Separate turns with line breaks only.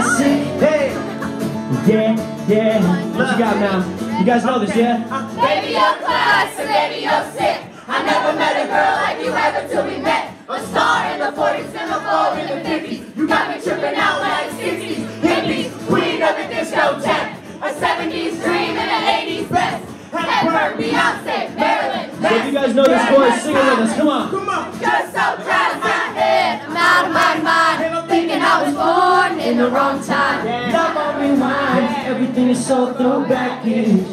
That's it. Hey. Yeah, yeah. What you got now? You guys know this, yeah?
Baby, you're classic, baby, you're sick. I never met a girl like you ever till we met. A star in the 40s and a floor in the 50s. You got me tripping out like 60s. Hippies, queen of the discotheque. A 70s dream and an 80s best. Hepburn, Beyonce, Marilyn.
So if you guys know this voice, sing it with us.
The wrong time.
Love on rewind. Everything is so throwbacky.